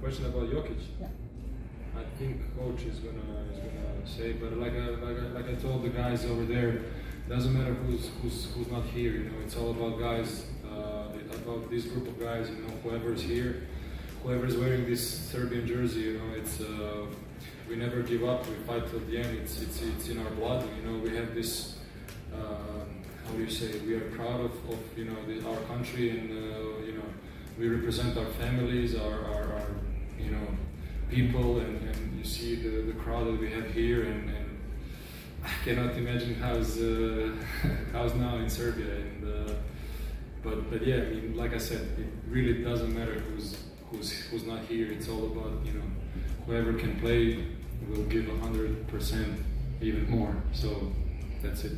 question about Jokic. Yeah. I think coach is gonna is gonna say, but like I, like I, like I told the guys over there, doesn't matter who's who's who's not here. You know, it's all about guys, uh, about this group of guys. You know, whoever's here, whoever's wearing this Serbian jersey. You know, it's uh, we never give up. We fight till the end. It's it's it's in our blood. You know, we have this. Uh, how do you say? We are proud of, of you know the, our country and uh, we represent our families, our, our, our you know, people, and, and, you see the, the crowd that we have here, and, and I cannot imagine how's uh, how's now in Serbia. And uh, but but yeah, I mean, like I said, it really doesn't matter who's who's who's not here. It's all about you know whoever can play will give hundred percent, even more. So that's it.